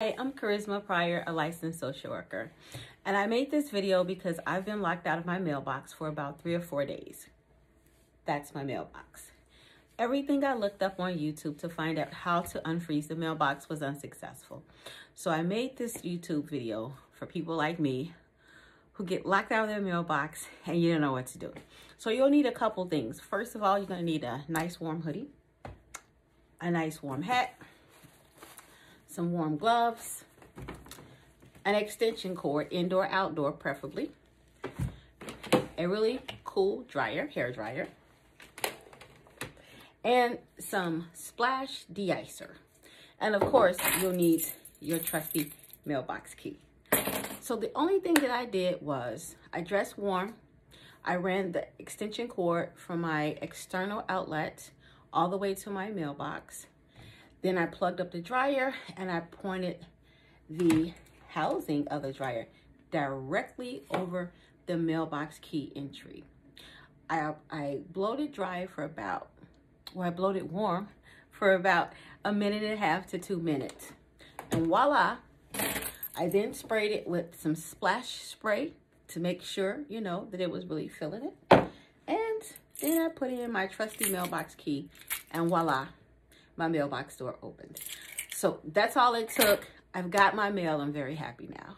Hey, I'm Charisma Pryor, a licensed social worker. And I made this video because I've been locked out of my mailbox for about three or four days. That's my mailbox. Everything I looked up on YouTube to find out how to unfreeze the mailbox was unsuccessful. So I made this YouTube video for people like me who get locked out of their mailbox and you don't know what to do. So you'll need a couple things. First of all, you're gonna need a nice warm hoodie, a nice warm hat, some warm gloves, an extension cord, indoor, outdoor preferably, a really cool dryer, hair dryer, and some splash de-icer. And of course, you'll need your trusty mailbox key. So the only thing that I did was I dressed warm. I ran the extension cord from my external outlet all the way to my mailbox. Then I plugged up the dryer and I pointed the housing of the dryer directly over the mailbox key entry. I, I blowed it dry for about, well, I blowed it warm for about a minute and a half to two minutes. And voila, I then sprayed it with some splash spray to make sure, you know, that it was really filling it. And then I put in my trusty mailbox key and voila, my mailbox door opened. So that's all it took. I've got my mail. I'm very happy now.